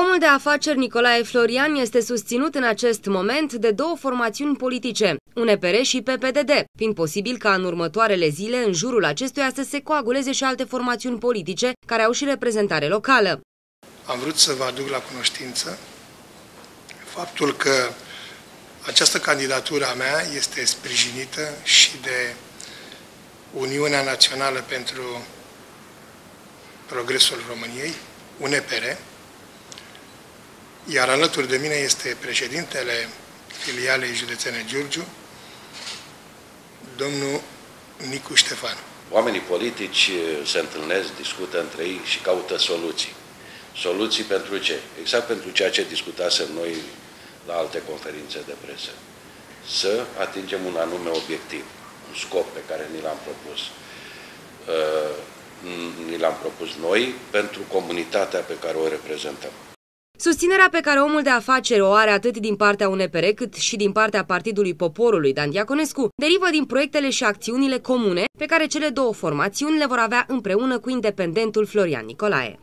Omul de afaceri Nicolae Florian este susținut în acest moment de două formațiuni politice, UNPR și PPDD, fiind posibil ca în următoarele zile în jurul acestuia să se coaguleze și alte formațiuni politice care au și reprezentare locală. Am vrut să vă aduc la cunoștință faptul că această candidatură a mea este sprijinită și de Uniunea Națională pentru Progresul României, UNPR, iar alături de mine este președintele filialei județene Giurgiu, domnul Nicu Ștefan. Oamenii politici se întâlnesc, discută între ei și caută soluții. Soluții pentru ce? Exact pentru ceea ce discutasem noi la alte conferințe de presă. Să atingem un anume obiectiv, un scop pe care ni l-am propus. Uh, ni l-am propus noi pentru comunitatea pe care o reprezentăm. Susținerea pe care omul de afaceri o are atât din partea UNPR cât și din partea Partidului Poporului Dan Diaconescu derivă din proiectele și acțiunile comune pe care cele două formațiuni le vor avea împreună cu independentul Florian Nicolae.